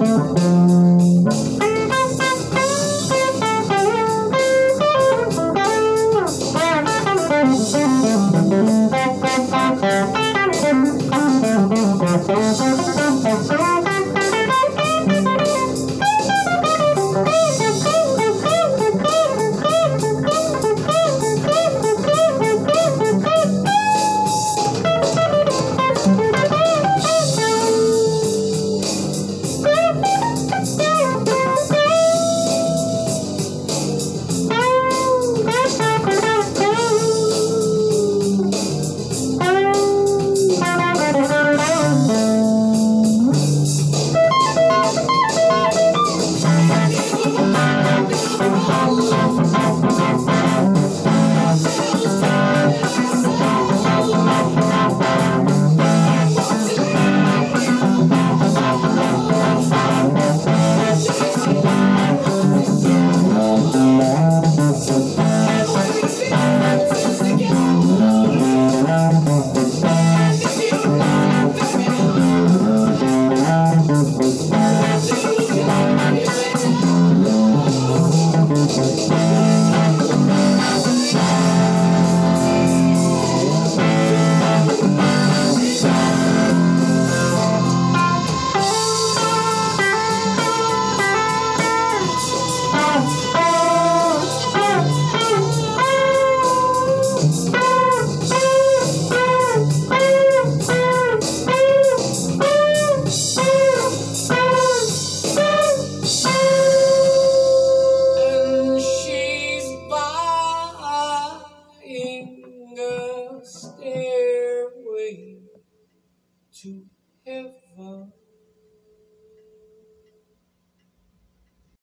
Música stairway to heaven.